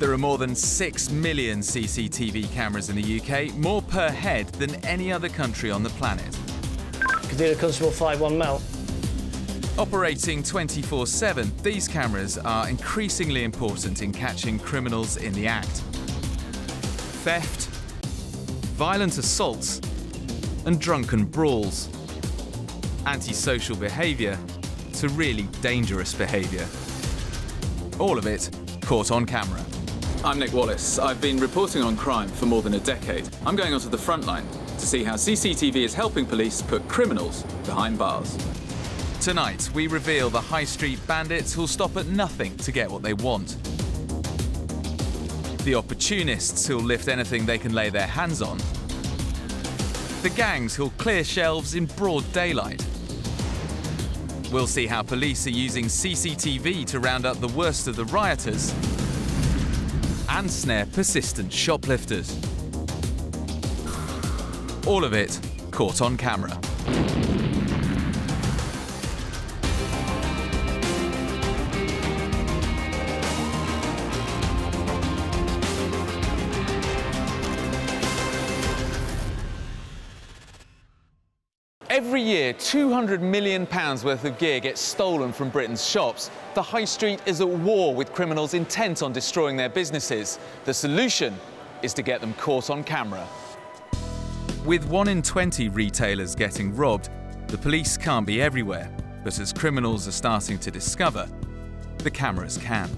There are more than 6 million CCTV cameras in the UK, more per head than any other country on the planet. Consider Constable 5-1 Mel. Operating 24 7, these cameras are increasingly important in catching criminals in the act. Theft, violent assaults, and drunken brawls. Antisocial behaviour to really dangerous behaviour. All of it caught on camera. I'm Nick Wallace. I've been reporting on crime for more than a decade. I'm going onto the front line to see how CCTV is helping police put criminals behind bars. Tonight, we reveal the high street bandits who'll stop at nothing to get what they want. The opportunists who'll lift anything they can lay their hands on. The gangs who'll clear shelves in broad daylight. We'll see how police are using CCTV to round up the worst of the rioters and snare persistent shoplifters. All of it caught on camera. Every year, £200 million worth of gear gets stolen from Britain's shops. The high street is at war with criminals intent on destroying their businesses. The solution is to get them caught on camera. With one in 20 retailers getting robbed, the police can't be everywhere. But as criminals are starting to discover, the cameras can.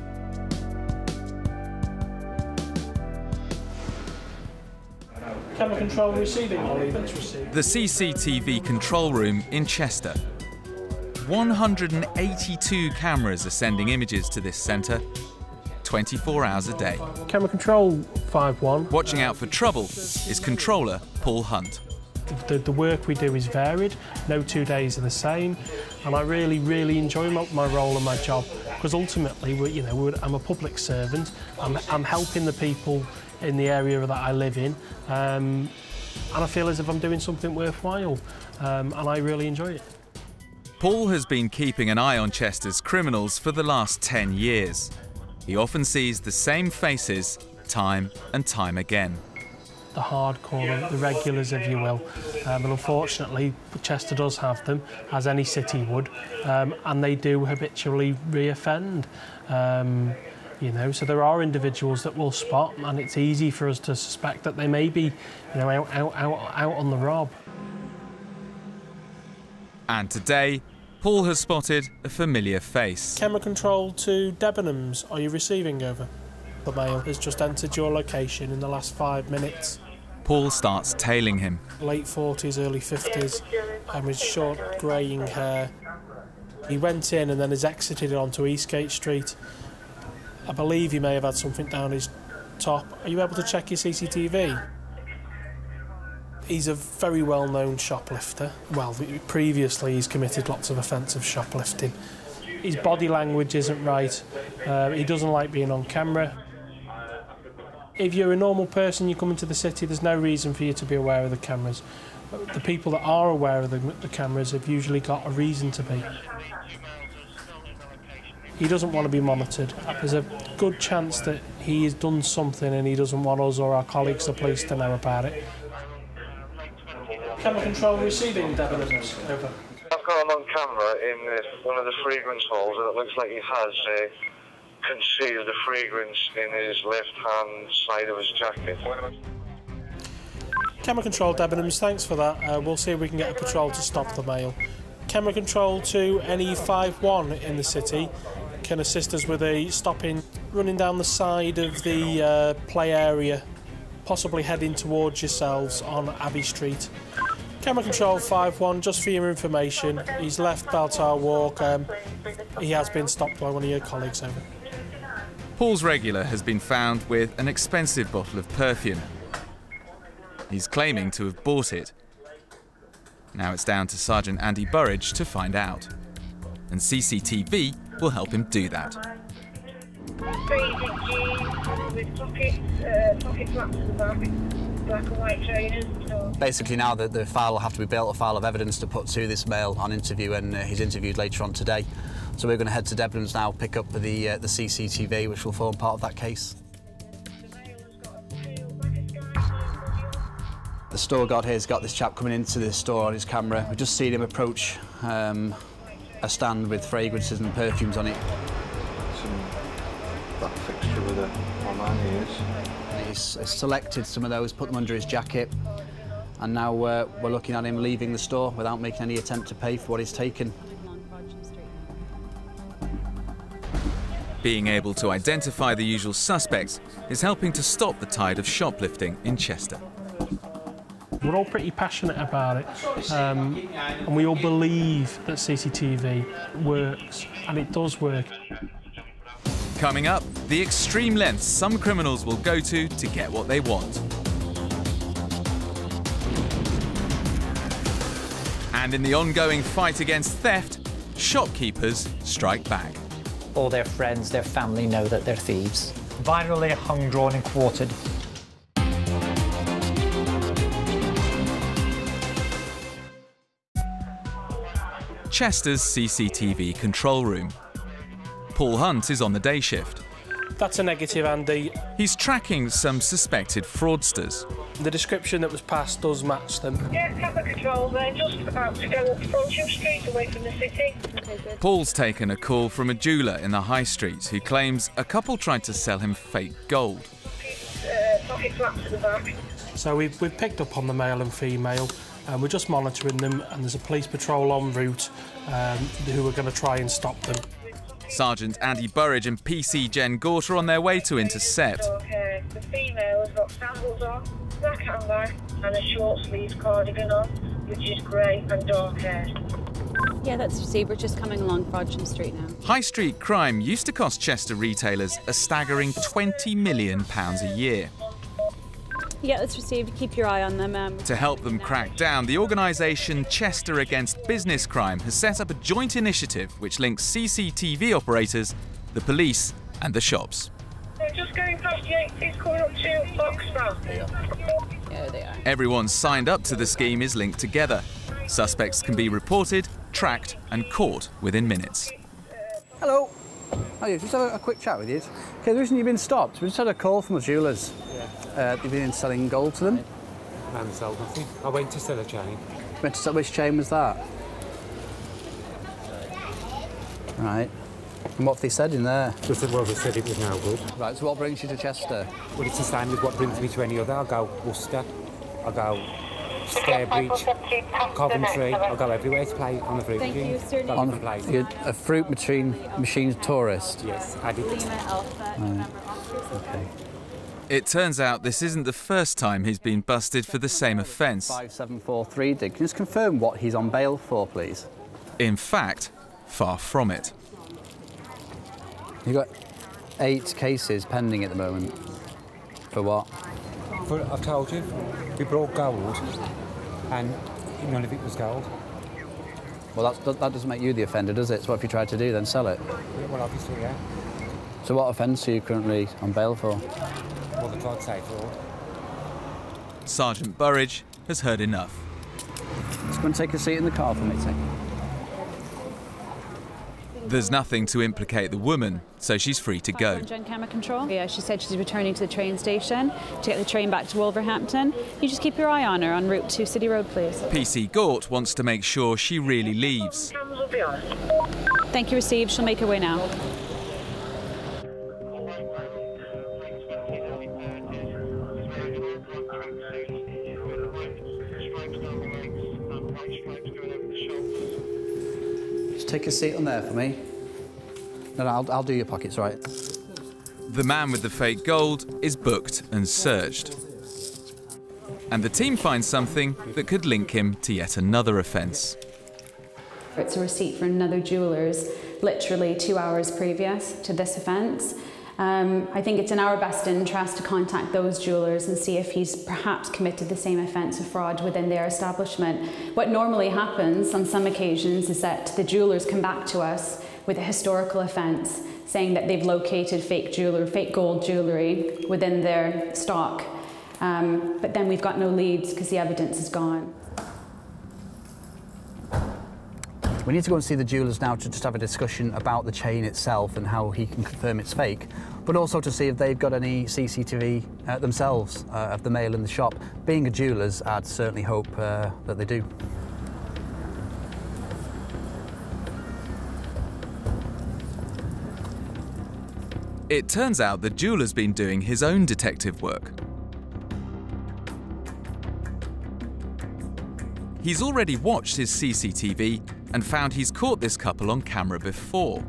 Camera control receiving. The CCTV control room in Chester. 182 cameras are sending images to this centre 24 hours a day. Camera control 5-1. Watching out for trouble is controller Paul Hunt. The, the work we do is varied. No two days are the same. And I really, really enjoy my, my role and my job because ultimately, we're, you know, we're, I'm a public servant. I'm, I'm helping the people in the area that I live in. Um, and I feel as if I'm doing something worthwhile. Um, and I really enjoy it. Paul has been keeping an eye on Chester's criminals for the last 10 years. He often sees the same faces time and time again. The hardcore, the regulars, if you will. Um, and unfortunately, Chester does have them, as any city would, um, and they do habitually reoffend. Um, you know, so there are individuals that will spot, and it's easy for us to suspect that they may be, you know, out, out, out, out on the rob. And today, Paul has spotted a familiar face. Camera control to Debenhams. Are you receiving over? The male has just entered your location in the last five minutes. Paul starts tailing him. Late 40s, early 50s, and with short greying hair. He went in and then has exited onto Eastgate Street. I believe he may have had something down his top. Are you able to check your CCTV? He's a very well-known shoplifter. Well, previously he's committed lots of offensive shoplifting. His body language isn't right. Uh, he doesn't like being on camera. If you're a normal person, you come into the city, there's no reason for you to be aware of the cameras. The people that are aware of the, the cameras have usually got a reason to be. He doesn't want to be monitored. There's a good chance that he has done something and he doesn't want us or our colleagues, the police, to know about it. Camera control receiving Debenhams. Over. I've got him on camera in one of the fragrance halls and it looks like he has uh, concealed the fragrance in his left hand side of his jacket. Camera control Debenhams, thanks for that. Uh, we'll see if we can get a patrol to stop the male. Camera control to NE51 in the city can assist us with a stopping, running down the side of the uh, play area, possibly heading towards yourselves on Abbey Street. Camera control 5-1, just for your information, he's left Baltar Walk. Um, he has been stopped by one of your colleagues over. Paul's regular has been found with an expensive bottle of perfume. He's claiming to have bought it. Now it's down to Sergeant Andy Burridge to find out. And CCTV will help him do that. Basically, now that the file will have to be built, a file of evidence to put to this male on interview, and uh, he's interviewed later on today. So we're going to head to Debenhams now, pick up the uh, the CCTV, which will form part of that case. The store guard here's got this chap coming into the store on his camera. We've just seen him approach um, a stand with fragrances and perfumes on it. Some that fixture with a Armani is. He's he's selected some of those, put them under his jacket, and now uh, we're looking at him leaving the store without making any attempt to pay for what he's taken. Being able to identify the usual suspects is helping to stop the tide of shoplifting in Chester. We're all pretty passionate about it, um, and we all believe that CCTV works, and it does work. Coming up, the extreme lengths some criminals will go to to get what they want. And in the ongoing fight against theft, shopkeepers strike back. all their friends, their family know that they're thieves. Virally hung, drawn and quartered. Chester's CCTV control room. Paul Hunt is on the day shift. That's a negative, Andy. He's tracking some suspected fraudsters. The description that was passed does match them. Yeah, camera control. They're just about to go up Frontier Street away from the city. Paul's taken a call from a jeweller in the high street who claims a couple tried to sell him fake gold. Uh, pocket flaps at the back. So we've, we've picked up on the male and female, and we're just monitoring them, and there's a police patrol en route um, who are going to try and stop them. Sergeant Andy Burridge and PC Jen Gort are on their way to intercept. Okay. The female has got sandals on, black handbag, and a short sleeve cardigan on, which is grey and dark hair. Yeah, that's received. We're just coming along Frodsham Street now. High street crime used to cost Chester retailers a staggering £20 million a year. Yeah, that's received. Keep your eye on them. Um, To help them crack down, the organisation Chester Against Business Crime has set up a joint initiative which links CCTV operators, the police, and the shops. They're just going past the 80s, coming up to Foxford. yeah, they are. Everyone signed up to the scheme is linked together. Suspects can be reported, tracked, and caught within minutes. Hello. Oh, yeah, just have a, a quick chat with you. Okay, the reason you've been stopped, we just had a call from a jewellers. Uh, you've been selling gold to them. I haven't sold nothing. I went to sell a chain. Went to sell, which chain was that? Right. And what have they said in there? Just said, well, they said it was no good. Right, so what brings you to Chester? Well, it's the same as what brings me to any other. I'll go Worcester, I'll go Stourbridge, Coventry, I'll go everywhere to play on the fruit Thank machine. you, sir. On different places. you're a fruit machine machine tourist. Yes, I did. Lima Alpha, November Oscar. Okay. It turns out this isn't the first time he's been busted for the same offence. 5743 Dig. Can you just confirm what he's on bail for, please? In fact, far from it. You've got eight cases pending at the moment. For what? But I've told you, we brought gold and none of it was gold. Well, that's, that doesn't make you the offender, does it? So what if you tried to do then? Sell it. Yeah, Well, obviously, yeah. So what offence are you currently on bail for? Well, they tried to say fraud. Sergeant Burridge has heard enough. Just go and take a seat in the car for me, Tim. There's nothing to implicate the woman, so she's free to go. Camera control. Yeah, she said she's returning to the train station to get the train back to Wolverhampton. You just keep your eye on her en route to City Road, please. PC Gort wants to make sure she really leaves. Cameras will be on. Thank you, received. She'll make her way now. Take a seat on there for me. No, no, I'll, I'll do your pockets, right? The man with the fake gold is booked and searched. And the team finds something that could link him to yet another offence. It's a receipt for another jeweller's, literally two hours previous to this offence. Um, I think it's in our best interest to contact those jewellers and see if he's perhaps committed the same offence of fraud within their establishment. What normally happens on some occasions is that the jewellers come back to us with a historical offence saying that they've located fake jewellery, fake gold jewellery within their stock. Um, but then we've got no leads because the evidence is gone. We need to go and see the jewellers now to just have a discussion about the chain itself and how he can confirm it's fake, but also to see if they've got any CCTV uh, themselves uh, of the male in the shop. Being a jewellers, I'd certainly hope uh, that they do. It turns out the jeweller's been doing his own detective work. He's already watched his CCTV and found he's caught this couple on camera before.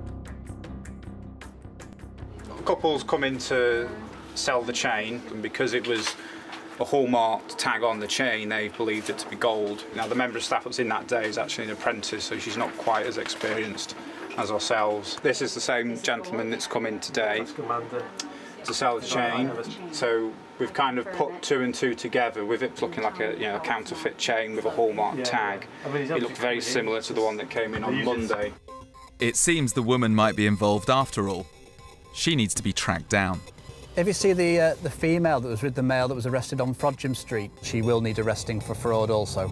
Couples come in to sell the chain, and because it was a hallmarked tag on the chain, they believed it to be gold. Now, the member of staff that's in that day is actually an apprentice, so she's not quite as experienced as ourselves. This is the same gentleman that's come in today to sell the chain. So we've kind of put two and two together with it looking like a you know a counterfeit chain with a hallmark tag. It looked very similar to the one that came in on Monday. It seems the woman might be involved after all. She needs to be tracked down. If you see the, uh, the female that was with the male that was arrested on Frodsham Street, she will need arresting for fraud also.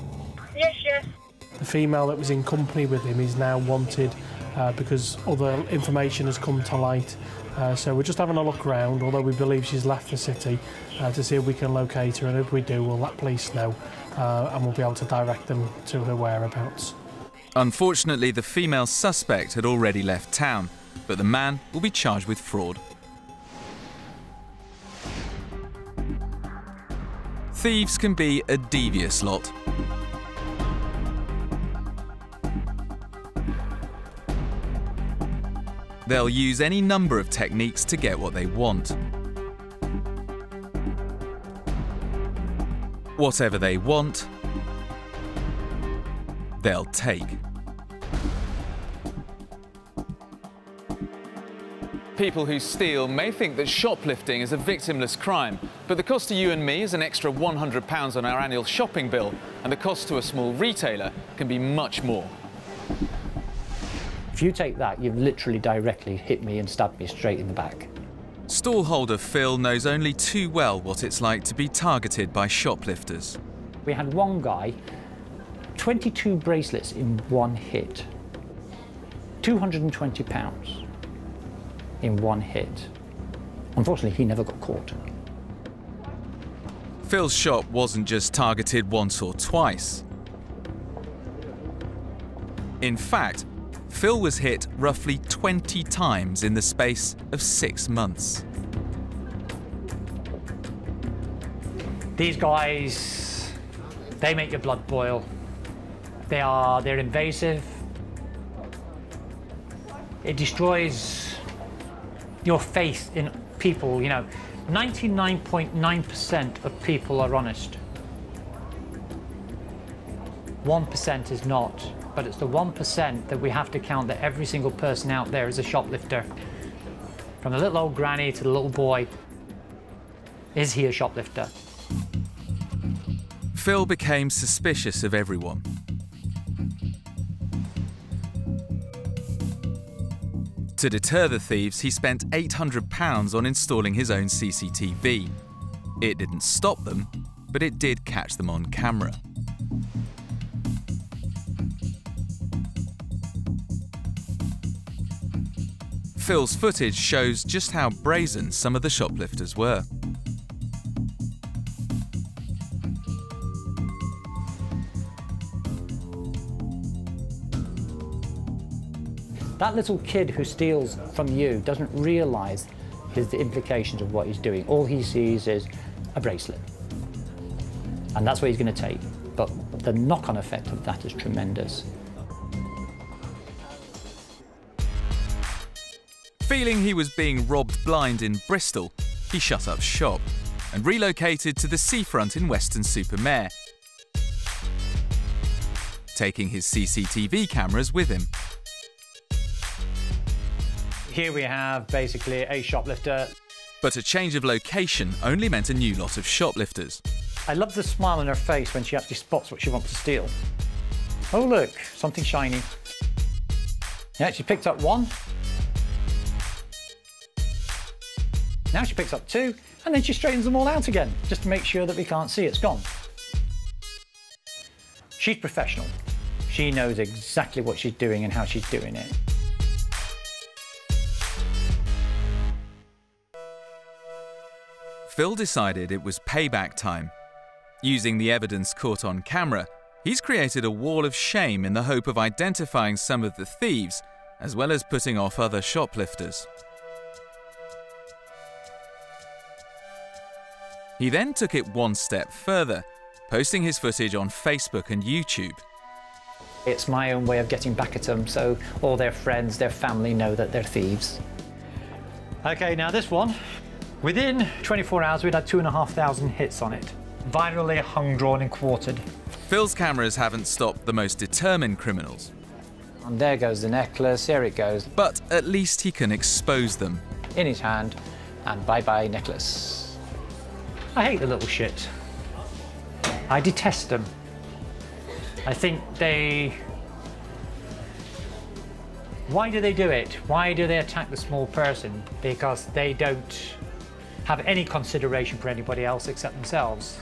Yes, yes. The female that was in company with him is now wanted uh, because other information has come to light. Uh, so we're just having a look around, although we believe she's left the city, uh, to see if we can locate her. And if we do, we'll let police know uh, and we'll be able to direct them to her whereabouts. Unfortunately, the female suspect had already left town, but the man will be charged with fraud. Thieves can be a devious lot. They'll use any number of techniques to get what they want. Whatever they want, they'll take. People who steal may think that shoplifting is a victimless crime, but the cost to you and me is an extra £100 on our annual shopping bill, and the cost to a small retailer can be much more. If you take that, you've literally directly hit me and stabbed me straight in the back. Stallholder Phil knows only too well what it's like to be targeted by shoplifters. We had one guy, 22 bracelets in one hit, 220 pounds in one hit. Unfortunately, he never got caught. Phil's shop wasn't just targeted once or twice. In fact, Phil was hit roughly 20 times in the space of six months. These guys, they make your blood boil. They are, they're invasive. It destroys your faith in people, you know. 99.9% of people are honest. 1% is not, but it's the 1% that we have to count that every single person out there is a shoplifter. From the little old granny to the little boy, is he a shoplifter? Phil became suspicious of everyone. To deter the thieves, he spent £800 on installing his own CCTV. It didn't stop them, but it did catch them on camera. Phil's footage shows just how brazen some of the shoplifters were. That little kid who steals from you doesn't realise the implications of what he's doing. All he sees is a bracelet. And that's what he's going to take. But the knock-on effect of that is tremendous. Feeling he was being robbed blind in Bristol, he shut up shop and relocated to the seafront in Weston-super-Mare, taking his CCTV cameras with him. Here we have basically a shoplifter. But a change of location only meant a new lot of shoplifters. I love the smile on her face when she actually spots what she wants to steal. Oh look, something shiny. Yeah, she picked up one. Now she picks up two, and then she straightens them all out again, just to make sure that we can't see it's gone. She's professional. She knows exactly what she's doing and how she's doing it. Phil decided it was payback time. Using the evidence caught on camera, he's created a wall of shame in the hope of identifying some of the thieves, as well as putting off other shoplifters. He then took it one step further, posting his footage on Facebook and YouTube. It's my own way of getting back at them so all their friends, their family know that they're thieves. Okay, now this one. Within 24 hours, we'd had 2,500 hits on it. Virally hung, drawn, and quartered. Phil's cameras haven't stopped the most determined criminals. And there goes the necklace, here it goes. But at least he can expose them. In his hand, and bye bye necklace. I hate the little shit. I detest them. I think they. Why do they do it? Why do they attack the small person? Because they don't have any consideration for anybody else except themselves.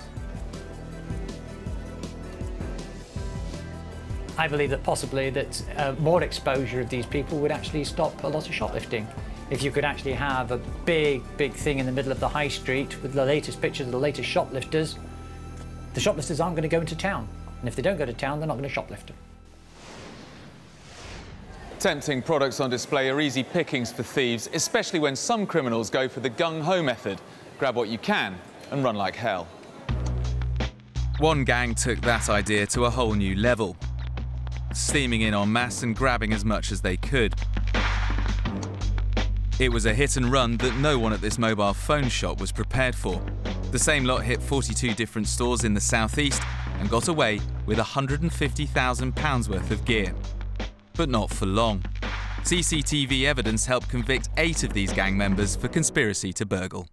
I believe that possibly that uh, more exposure of these people would actually stop a lot of shoplifting. If you could actually have a big, big thing in the middle of the high street with the latest pictures of the latest shoplifters, the shoplifters aren't going to go into town. And if they don't go to town, they're not going to shoplift. Tempting products on display are easy pickings for thieves, especially when some criminals go for the gung-ho method. Grab what you can and run like hell. One gang took that idea to a whole new level, steaming in en masse and grabbing as much as they could. It was a hit and run that no one at this mobile phone shop was prepared for. The same lot hit 42 different stores in the southeast and got away with £150,000 worth of gear but not for long. CCTV evidence helped convict eight of these gang members for conspiracy to burgle.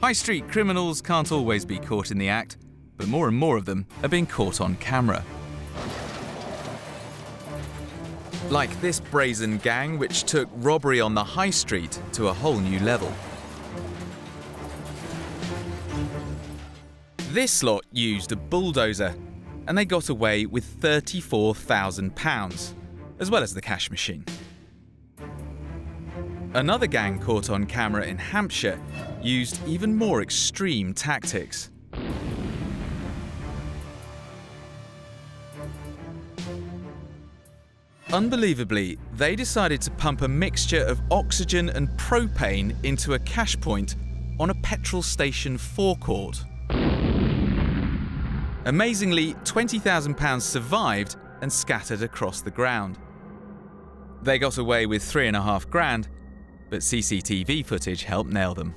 High street criminals can't always be caught in the act, but more and more of them are being caught on camera. Like this brazen gang, which took robbery on the high street to a whole new level. This lot used a bulldozer and they got away with £34,000, as well as the cash machine. Another gang caught on camera in Hampshire used even more extreme tactics. Unbelievably, they decided to pump a mixture of oxygen and propane into a cash point on a petrol station forecourt. Amazingly, £20,000 survived and scattered across the ground. They got away with three and a half grand, but CCTV footage helped nail them.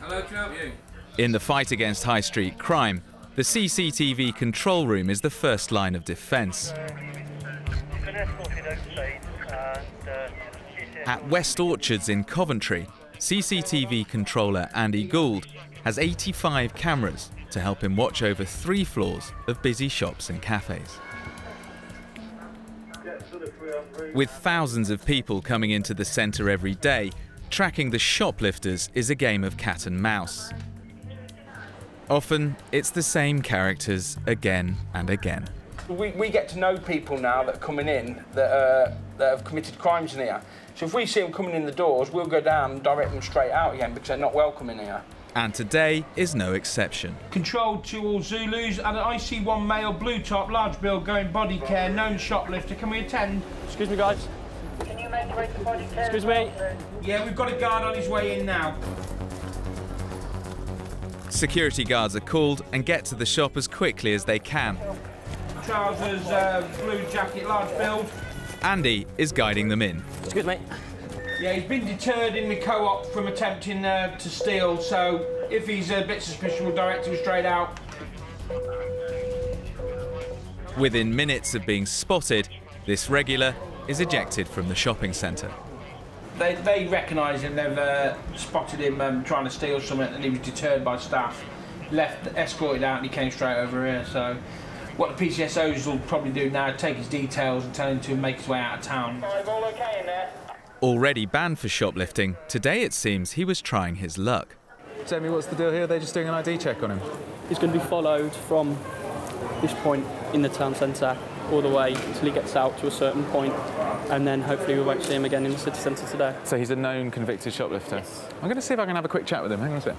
Hello, can I help you? In the fight against high street crime, the CCTV control room is the first line of defence. At West Orchards in Coventry, CCTV controller Andy Gould has 85 cameras to help him watch over three floors of busy shops and cafes. With thousands of people coming into the centre every day, tracking the shoplifters is a game of cat and mouse. Often, it's the same characters again and again. We, we get to know people now that are coming in that, uh, that have committed crimes in here. So if we see them coming in the doors, we'll go down and direct them straight out again because they're not welcome in here. And today is no exception. Controlled to all Zulus and an IC1 male blue top, large bill, going body care, known shoplifter. Can we attend? Excuse me, guys. Can you make your way to body care? Excuse me. Yeah, we've got a guard on his way in now. Security guards are called and get to the shop as quickly as they can. Trousers, uh, blue jacket, large build. Andy is guiding them in. Excuse me. Yeah, he's been deterred in the co-op from attempting uh, to steal, so if he's a bit suspicious, we'll direct him straight out. Within minutes of being spotted, this regular is ejected from the shopping centre. They, they recognise him, they've uh, spotted him um, trying to steal something and he was deterred by staff. Left, escorted out and he came straight over here, so what the PCSOs will probably do now take his details and tell him to make his way out of town. all okay in there? Already banned for shoplifting, today it seems he was trying his luck. Jamie, what's the deal here? They're just doing an ID check on him. He's going to be followed from this point in the town centre all the way until he gets out to a certain point, and then hopefully we won't see him again in the city centre today. So he's a known convicted shoplifter? Yes. I'm going to see if I can have a quick chat with him. Hang on a sec.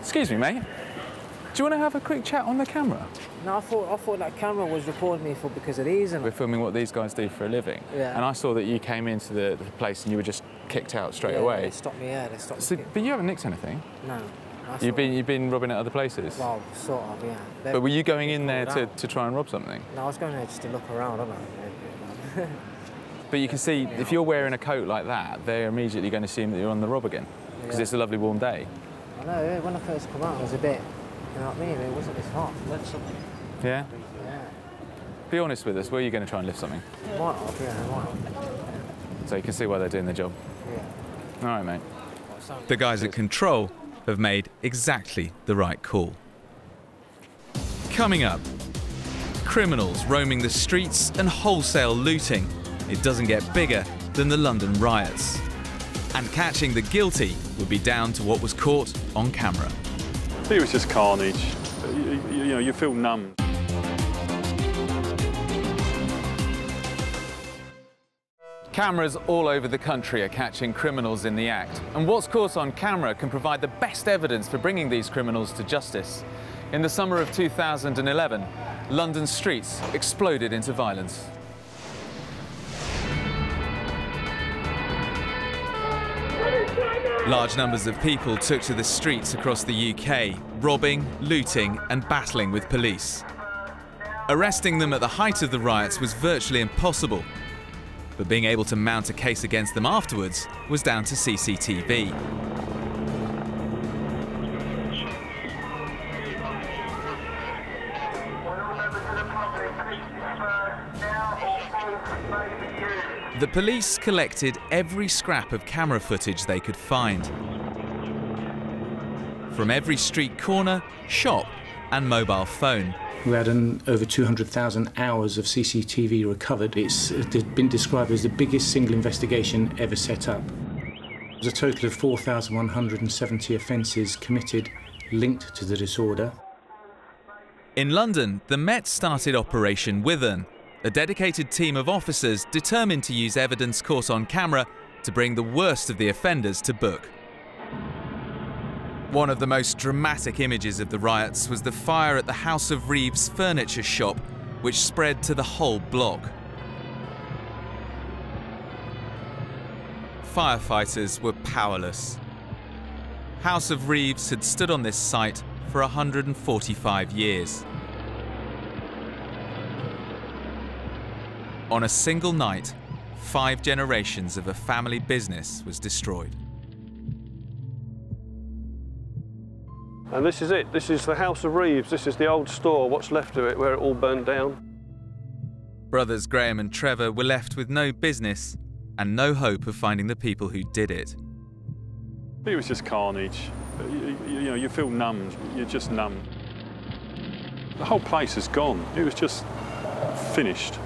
Excuse me, mate. Do you want to have a quick chat on the camera? No, I thought I thought that camera was recording me for because of these and We're filming what these guys do for a living. Yeah. And I saw that you came into the, the place and you were just kicked out straight yeah, away. They stopped me. Yeah, they stopped So, me. but you haven't nicked anything. No. That's You've been you've been robbing at other places. Well, sort of, yeah. They- but were you going in there to, to try and rob something? No, I was going there just to look around, wasn't I? But you can see if you're wearing a coat like that, they're immediately going to assume that you're on the rob again because Yeah. it's a lovely warm day. I know. When I first come out, it was a bit. You know what I mean? It wasn't this hot. That's something. Yeah. Yeah. Be honest with us. Were you going to try and lift something? Might have, yeah, might have. So you can see why they're doing their job. Yeah. All right, mate. The guys at Control have made exactly the right call. Coming up, criminals roaming the streets and wholesale looting. It doesn't get bigger than the London riots. And catching the guilty would be down to what was caught on camera. It was just carnage. You, you, know, you feel numb. Cameras all over the country are catching criminals in the act. And what's caught on camera can provide the best evidence for bringing these criminals to justice. In the summer of 2011, London streets exploded into violence. Large numbers of people took to the streets across the UK, robbing, looting, and battling with police. Arresting them at the height of the riots was virtually impossible, but being able to mount a case against them afterwards was down to CCTV. The police collected every scrap of camera footage they could find. From every street corner, shop, and mobile phone. We had an, over 200,000 hours of CCTV recovered. It's been described as the biggest single investigation ever set up. There's a total of 4,170 offences committed linked to the disorder. In London, the Met started Operation Withern, a dedicated team of officers determined to use evidence caught on camera to bring the worst of the offenders to book. One of the most dramatic images of the riots was the fire at the House of Reeves furniture shop, which spread to the whole block. Firefighters were powerless. House of Reeves had stood on this site for 145 years. On a single night, five generations of a family business was destroyed. And this is it. This is the House of Reeves. This is the old store, what's left of it, where it all burnt down. Brothers Graham and Trevor were left with no business and no hope of finding the people who did it. It was just carnage. You, you, you know, you feel numbed. You're just numb. The whole place is gone. It was just finished.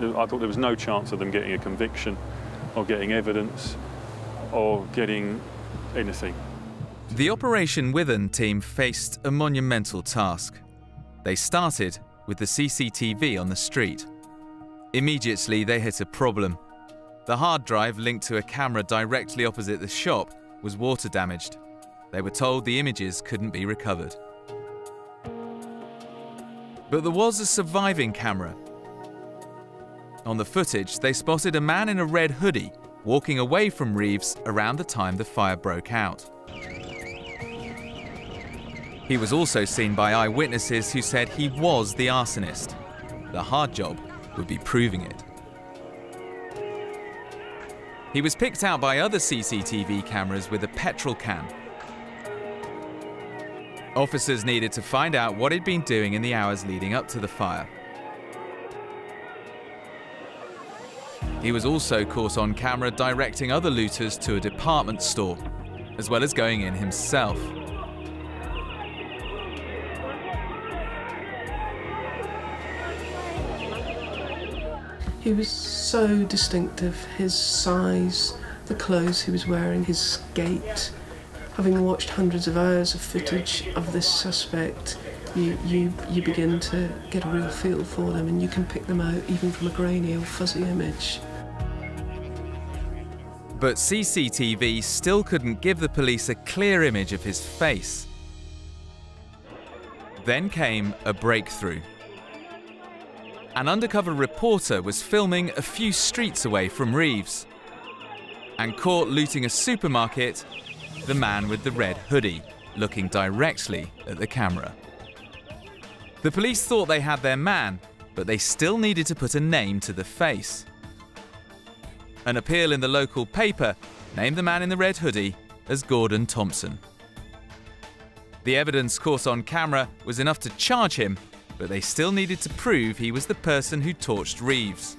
I thought there was no chance of them getting a conviction or getting evidence or getting anything. The Operation Withern team faced a monumental task. They started with the CCTV on the street. Immediately, they hit a problem. The hard drive linked to a camera directly opposite the shop was water damaged. They were told the images couldn't be recovered. But there was a surviving camera. On the footage, they spotted a man in a red hoodie walking away from Reeves around the time the fire broke out. He was also seen by eyewitnesses who said he was the arsonist. The hard job would be proving it. He was picked out by other CCTV cameras with a petrol can. Officers needed to find out what he'd been doing in the hours leading up to the fire. He was also caught on camera directing other looters to a department store, as well as going in himself. He was so distinctive. His size, the clothes he was wearing, his gait. having watched hundreds of hours of footage of this suspect, you, you, you begin to get a real feel for them and you can pick them out even from a grainy or fuzzy image. But CCTV still couldn't give the police a clear image of his face. Then came a breakthrough. An undercover reporter was filming a few streets away from Reeves and caught looting a supermarket the man with the red hoodie, looking directly at the camera. The police thought they had their man, but they still needed to put a name to the face. An appeal in the local paper named the man in the red hoodie as Gordon Thompson. The evidence caught on camera was enough to charge him, but they still needed to prove he was the person who torched Reeves.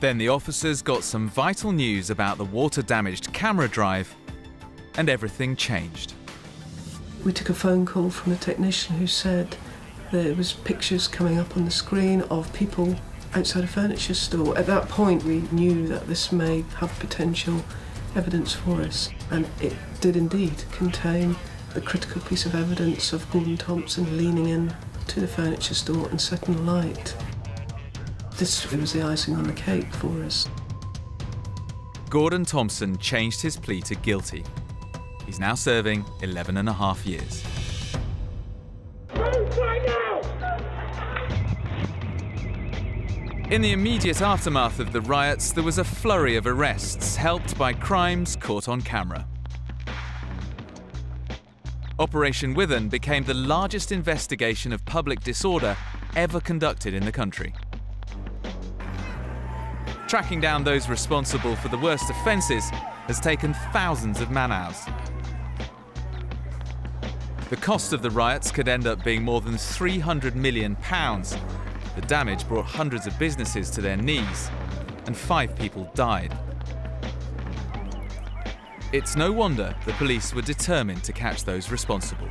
Then the officers got some vital news about the water damaged camera drive, and everything changed. We took a phone call from a technician who said there was pictures coming up on the screen of people outside a furniture store. At that point, we knew that this may have potential evidence for us, and it did indeed contain the critical piece of evidence of Gordon Thompson leaning in to the furniture store and setting a light. This was the icing on the cake for us. Gordon Thompson changed his plea to guilty. He's now serving 11 and a half years. In the immediate aftermath of the riots, there was a flurry of arrests, helped by crimes caught on camera. Operation Withern became the largest investigation of public disorder ever conducted in the country. Tracking down those responsible for the worst offences has taken thousands of man hours. The cost of the riots could end up being more than £300 million. The damage brought hundreds of businesses to their knees, and five people died. It's no wonder the police were determined to catch those responsible.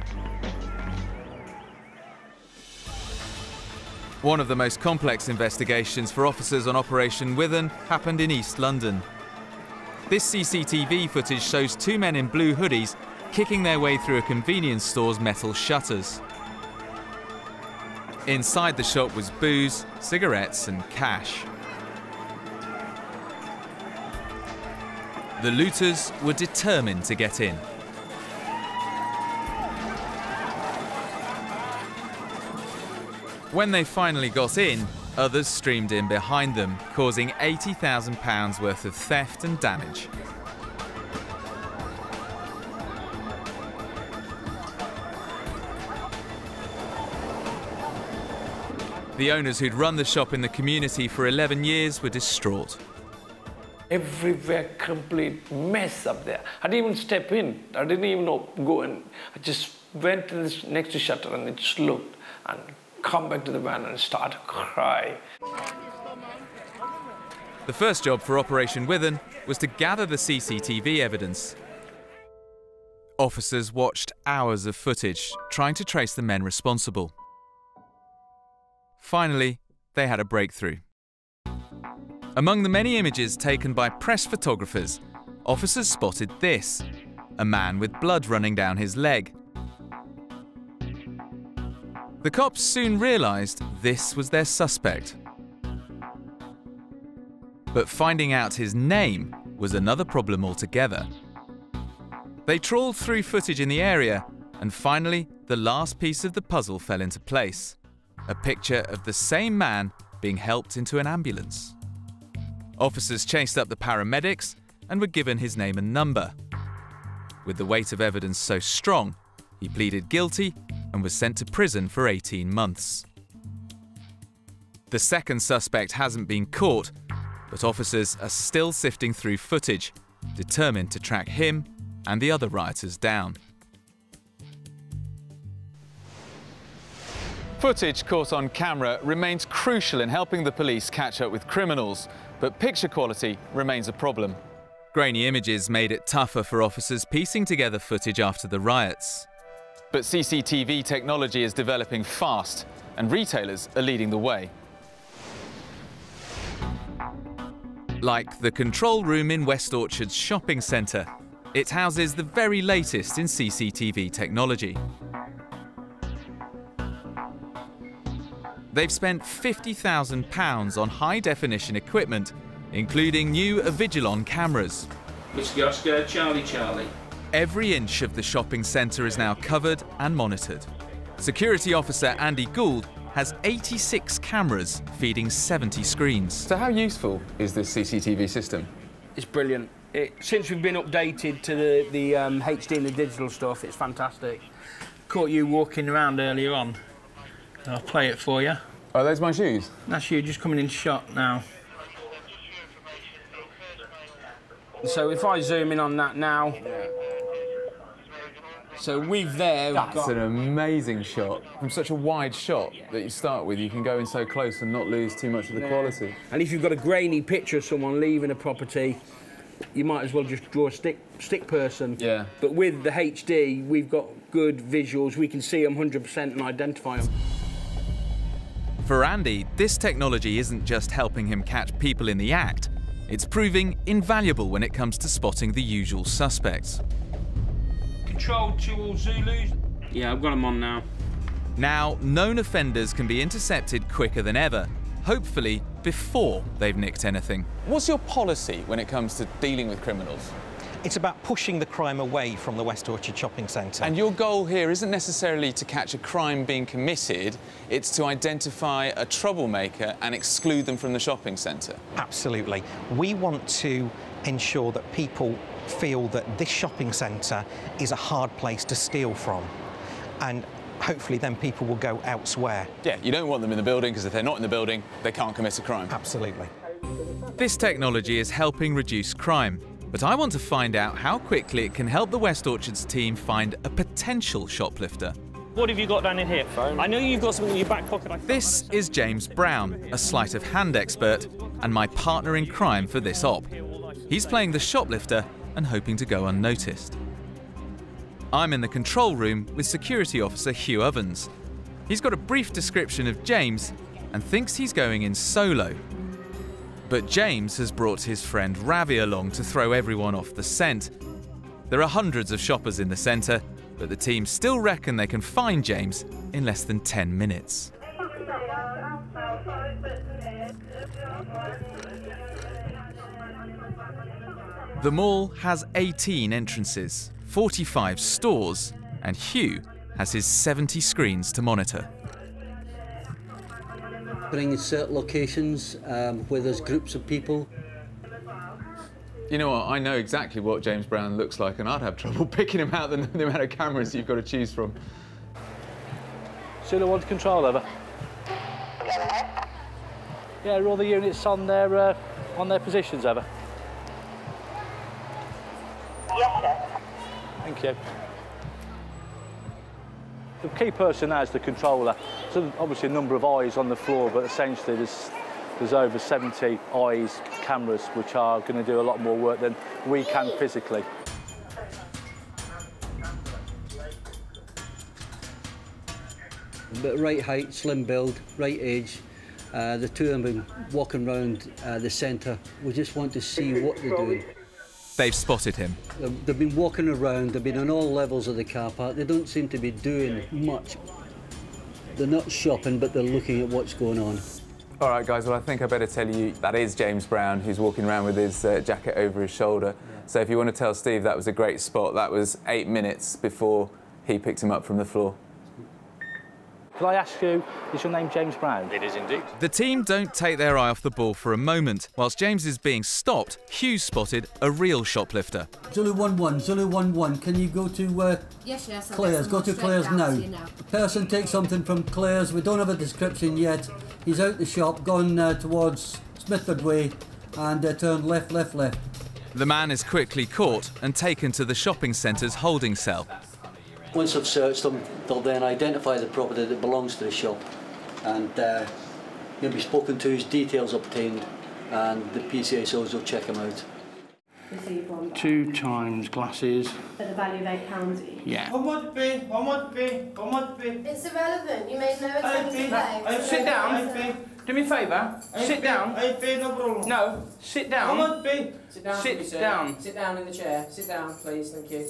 One of the most complex investigations for officers on Operation Withern happened in East London. This CCTV footage shows two men in blue hoodies kicking their way through a convenience store's metal shutters. Inside the shop was booze, cigarettes, and cash. The looters were determined to get in. When they finally got in, others streamed in behind them, causing £80,000 worth of theft and damage. The owners who'd run the shop in the community for 11 years were distraught. Everywhere complete mess up there. I didn't even step in. I didn't even go in. I just went to this next to shutter and just looked and come back to the van and start to cry. The first job for Operation Withern was to gather the CCTV evidence. Officers watched hours of footage, trying to trace the men responsible. Finally, they had a breakthrough. Among the many images taken by press photographers, officers spotted this a man with blood running down his leg. The cops soon realised this was their suspect. But finding out his name was another problem altogether. They trawled through footage in the area, and finally, the last piece of the puzzle fell into place a picture of the same man being helped into an ambulance. Officers chased up the paramedics and were given his name and number. With the weight of evidence so strong, he pleaded guilty and was sent to prison for 18 months. The second suspect hasn't been caught, but officers are still sifting through footage, determined to track him and the other rioters down. Footage caught on camera remains crucial in helping the police catch up with criminals, but picture quality remains a problem. Grainy images made it tougher for officers piecing together footage after the riots. But CCTV technology is developing fast, and retailers are leading the way. Like the control room in West Orchard's shopping centre. It houses the very latest in CCTV technology. They've spent £50,000 on high-definition equipment, including new Avigilon cameras. Whiskey Oscar, Charlie Charlie. Every inch of the shopping centre is now covered and monitored. Security officer Andy Gould has 86 cameras feeding 70 screens. So how useful is this CCTV system? It's brilliant. It, since we've been updated to the, the um, HD and the digital stuff, it's fantastic. Caught you walking around earlier on. I'll play it for you. Are those my shoes? That's you just coming in shot now. So if I zoom in on that now, so we've there. That's got, an amazing shot. From such a wide shot that you start with, you can go in so close and not lose too much of the Yeah. quality. And if you've got a grainy picture of someone leaving a property, you might as well just draw a stick stick person. Yeah. But with the HD, we've got good visuals. We can see them 100% and identify them. For Andy, this technology isn't just helping him catch people in the act, it's proving invaluable when it comes to spotting the usual suspects. Control to all Zulus. Yeah, I've got them on now. Now, known offenders can be intercepted quicker than ever, hopefully before they've nicked anything. What's your policy when it comes to dealing with criminals? It's about pushing the crime away from the West Orchard Shopping Centre. And your goal here isn't necessarily to catch a crime being committed, it's to identify a troublemaker and exclude them from the shopping centre. Absolutely. We want to ensure that people feel that this shopping centre is a hard place to steal from. And hopefully then people will go elsewhere. Yeah, you don't want them in the building because if they're not in the building, they can't commit a crime. Absolutely. This technology is helping reduce crime, but I want to find out how quickly it can help the West Orchards team find a potential shoplifter. What have you got down in here? Phone. I know you've got something in your back pocket. I This is James Brown, a sleight of hand expert, and my partner in crime for this op. He's playing the shoplifter and hoping to go unnoticed. I'm in the control room with security officer Hugh Ovens. He's got a brief description of James and thinks he's going in solo. But James has brought his friend Ravi along to throw everyone off the scent. There are hundreds of shoppers in the centre, but the team still reckon they can find James in less than 10 minutes. The mall has 18 entrances, 45 stores, and Hugh has his 70 screens to monitor. Putting in certain locations um, where there's groups of people. You know what? I know exactly what James Brown looks like, and I'd have trouble picking him out the, the amount of cameras you've got to choose from. Zulu one to control over. Yeah, are all the units on their uh, on their positions over? Yes, sir. Thank you. The key person there is the controller. So obviously a number of eyes on the floor, but essentially there's there's over 70 eyes, cameras, which are going to do a lot more work than we can physically. But right height, slim build, right age. Uh, the two of them been walking around uh, the centre. We just want to see what they're doing. They've spotted him. They've, they've been walking around, they've been on all levels of the car park. They don't seem to be doing much. They're not shopping, but they're looking at what's going on. All right, guys, well, I think I better tell you that is James Brown who's walking around with his uh, jacket over his shoulder. So if you want to tell Steve that was a great spot, that was eight minutes before he picked him up from the floor. Could I ask you, is your name James Brown? It is indeed. The team don't take their eye off the ball for a moment. Whilst James is being stopped, Hugh's spotted a real shoplifter. Zulu 1-1, Zulu 1-1, can you go to uh, Yes, yes. I'll Claire's? Go to Claire's now. to now. The person takes something from Claire's. We don't have a description yet. He's out the shop, gone uh, towards Smithford Way, and uh, turned left, left, left. The man is quickly caught and taken to the shopping centre's holding cell. Once I've searched them, they'll then identify the property that belongs to the shop, and uh, he'll be spoken to, his details obtained, and the PCSOs will check him out. Receive one. Two times glasses. For the value of eight pounds each. Yeah. How much pay? How much pay? How much pay? It's irrelevant. You made no I attempt to pay. pay. Sit down. Do me a favour. Sit down. I pay no problem. No, sit down. How much pay? Sit down, Sit down. Sit down in the chair. Sit down, please. Thank you.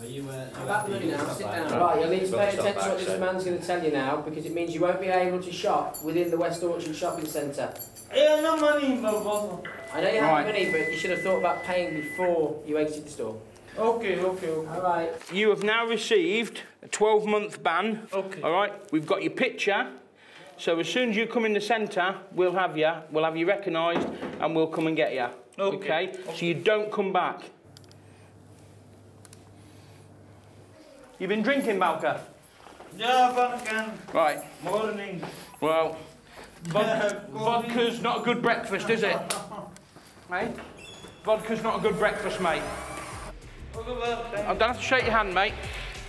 Are you, uh, I'm about the money now. Sit down. Right, Right, you'll need to pay attention to what this so- man's going to tell you now, because it means you won't be able to shop within the West Orchard shopping centre. I have no money, boss. I know you have Right. money, but you should have thought about paying before you exit the store. Okay, okay, okay. All right. You have now received a 12 month ban. Okay. All right, we've got your picture. So as soon as you come in the centre, we'll have you. We'll have you recognised and we'll come and get you. Okay. So you don't come back. You've been drinking, Balka? Yeah, can. Right. Morning. Well, vod- vodka's not a good breakfast, is it? Hey? Vodka's not a good breakfast, mate. I don't have to shake your hand, mate.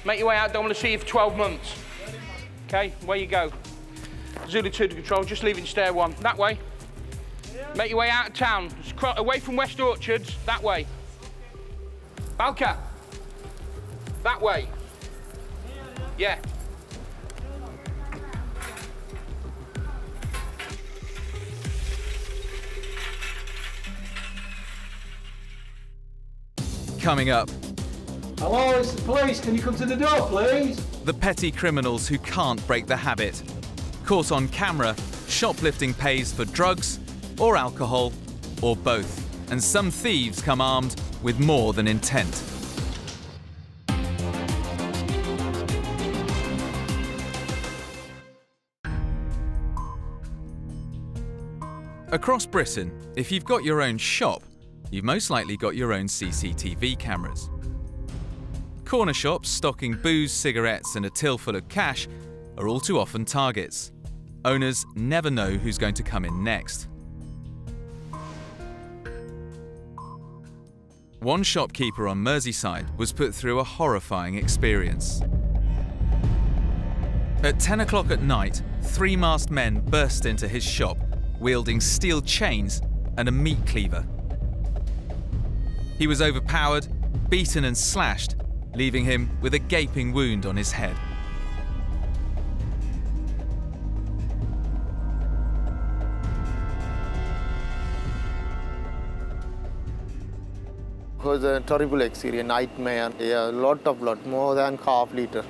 Make your way out. Don't want to see you for 12 months. Okay, where you go. Zulu 2 to control, just leaving stair one. That way. Make your way out of town. Just away from West Orchards. That way. Balka. That way. Yeah. Coming up, Hello, it's the police. Can you come to the door, please? the petty criminals who can't break the habit. Caught on camera, shoplifting pays for drugs or alcohol or both. And some thieves come armed with more than intent. Across Britain, if you've got your own shop, you've most likely got your own CCTV cameras. Corner shops stocking booze, cigarettes, and a till full of cash are all too often targets. Owners never know who's going to come in next. One shopkeeper on Merseyside was put through a horrifying experience. At 10 o'clock at night, three masked men burst into his shop, wielding steel chains and a meat cleaver. He was overpowered, beaten, and slashed, leaving him with a gaping wound on his head. It was a terrible experience, nightmare. Yeah, lot of blood, more than half liter.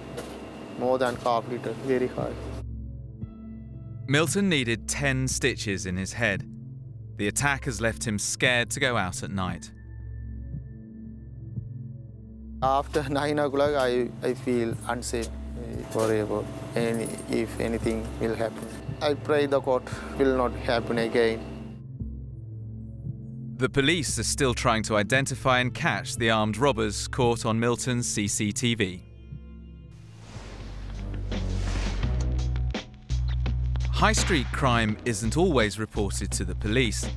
More than half liter, very high. Milton needed 10 stitches in his head. The attack has left him scared to go out at night. After 9 o'clock, I, I feel unsafe, I worry about any, if anything will happen. I pray the court will not happen again. The police are still trying to identify and catch the armed robbers caught on Milton's CCTV. High street crime isn't always reported to the police,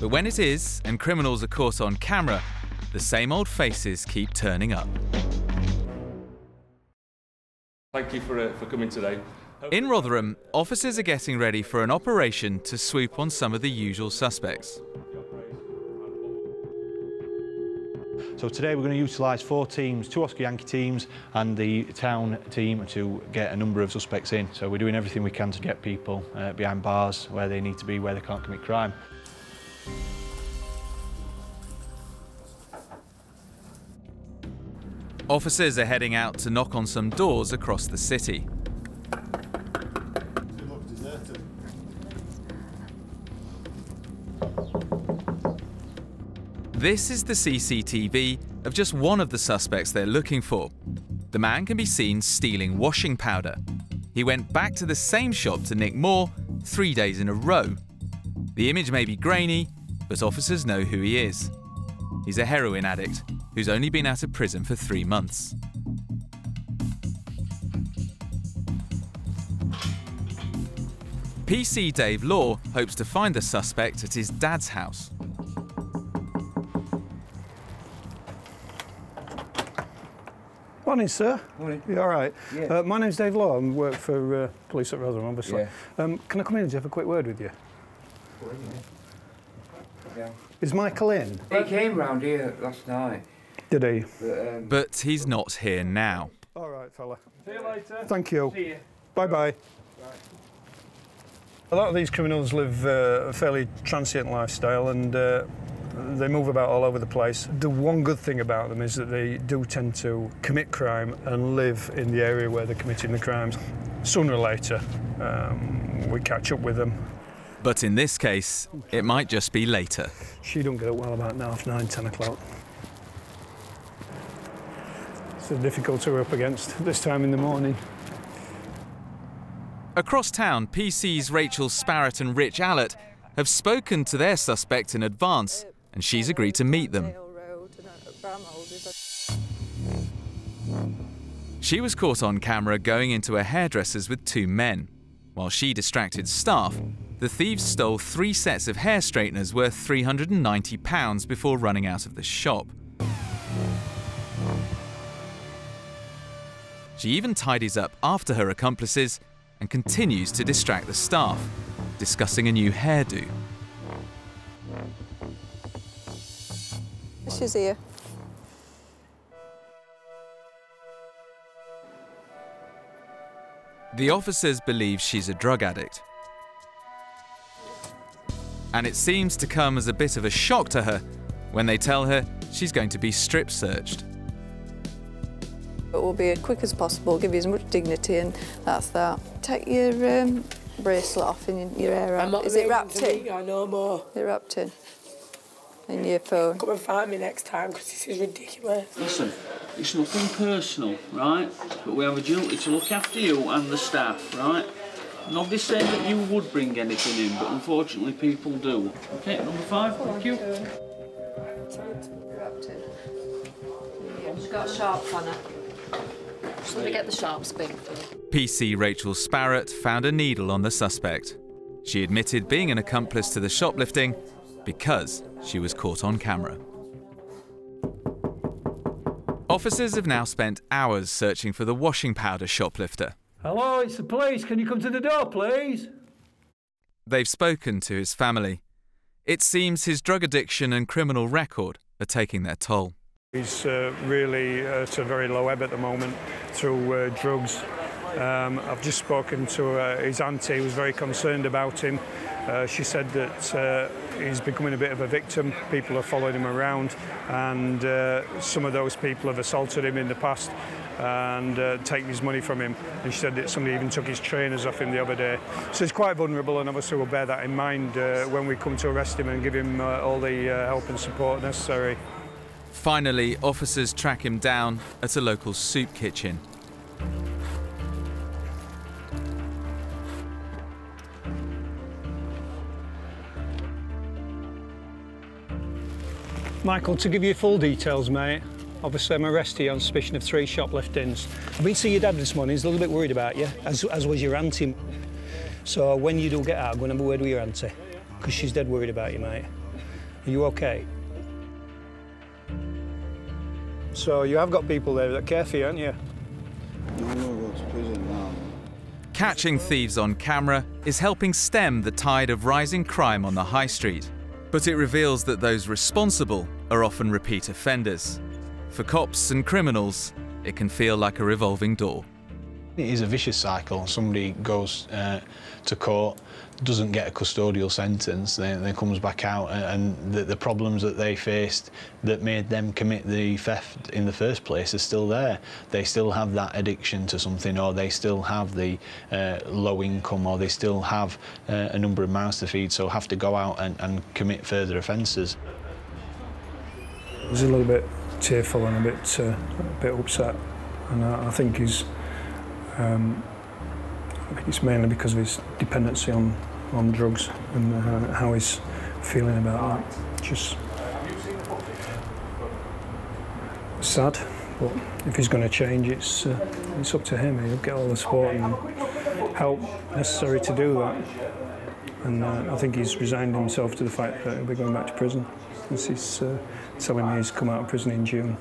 but when it is and criminals are caught on camera, the same old faces keep turning up. Thank you for, uh, for coming today. In Rotherham, officers are getting ready for an operation to swoop on some of the usual suspects. So today we're going to utilise four teams, two Oscar Yankee teams and the town team to get a number of suspects in. So we're doing everything we can to get people uh, behind bars where they need to be, where they can't commit crime. Officers are heading out to knock on some doors across the city. This is the CCTV of just one of the suspects they're looking for. The man can be seen stealing washing powder. He went back to the same shop to nick more three days in a row. The image may be grainy, but officers know who he is. He's a heroin addict who's only been out of prison for three months. PC Dave Law hopes to find the suspect at his dad's house. Morning, sir. Morning. You all right? Yeah. Uh, my name's Dave Law. I work for uh, police at Rotherham, obviously. Yeah. Um, can I come in and have a quick word with you? Is Michael in? He came round here last night. Did he? But, um, But he's not here now. All right, fella. See you later. Thank you. See you. Bye bye. A lot of these criminals live uh, a fairly transient lifestyle and uh, they move about all over the place. The one good thing about them is that they do tend to commit crime and live in the area where they're committing the crimes. Sooner or later, um, we catch up with them. But in this case, it might just be later. She don't get up well about half nine, ten o'clock. It's a difficult we're up against this time in the morning. Across town, PC's Rachel Sparrett and Rich Allett have spoken to their suspect in advance, and she's agreed to meet them. She was caught on camera going into a hairdresser's with two men. While she distracted staff, the thieves stole three sets of hair straighteners worth £390 before running out of the shop. She even tidies up after her accomplices and continues to distract the staff, discussing a new hairdo. She's here. The officers believe she's a drug addict. And it seems to come as a bit of a shock to her when they tell her she's going to be strip searched. It will be as quick as possible, give you as much dignity, and that's that. Take your um, bracelet off and your hair out. I'm not Is it wrapped to in? meet you no more. Is it wrapped in? And your phone. Come and find me next time because this is ridiculous. Listen, it's nothing personal, right? But we have a duty to look after you and the staff, right? Nobody's saying that you would bring anything in, but unfortunately people do. Okay, number five, thank you. Wrapped in. She's got sharps on her. Just let me get the sharps big. PC Rachel Sparrett found a needle on the suspect. She admitted being an accomplice to the shoplifting because she was caught on camera. Officers have now spent hours searching for the washing powder shoplifter. Hello, it's the police. Can you come to the door, please? They've spoken to his family. It seems his drug addiction and criminal record are taking their toll. He's uh, really at a very low ebb at the moment through uh, drugs. Um, I've just spoken to uh, his auntie, who was very concerned about him. Uh, she said that uh, he's becoming a bit of a victim. People are following him around, and uh, some of those people have assaulted him in the past and uh, taken his money from him. And she said that somebody even took his trainers off him the other day. So he's quite vulnerable, and obviously we'll bear that in mind uh, when we come to arrest him and give him uh, all the uh, help and support necessary. Finally, officers track him down at a local soup kitchen. Michael, to give you full details, mate, obviously I'm arrested on suspicion of three shopliftings. I've been to your dad this morning, he's a little bit worried about you, as, as was your auntie. So when you do get out, go and have a word with your auntie, because she's dead worried about you, mate. Are you okay? So you have got people there that care for you, haven't you? No what's prison now. Catching thieves on camera is helping stem the tide of rising crime on the high street. But it reveals that those responsible are often repeat offenders. For cops and criminals, it can feel like a revolving door. It is a vicious cycle. Somebody goes uh, to court, doesn't get a custodial sentence, then, then comes back out, and, and the, the problems that they faced that made them commit the theft in the first place are still there. They still have that addiction to something, or they still have the uh, low income, or they still have uh, a number of mouths to feed, so have to go out and, and commit further offences. He was a little bit tearful and a bit, uh, a bit upset, and I, I think he's. Um, it's mainly because of his dependency on, on drugs and uh, how he's feeling about that. Just sad, but if he's going to change, it's uh, it's up to him. He'll get all the support and help necessary to do that. And uh, I think he's resigned himself to the fact that he'll be going back to prison. He's uh, telling me he's come out of prison in June.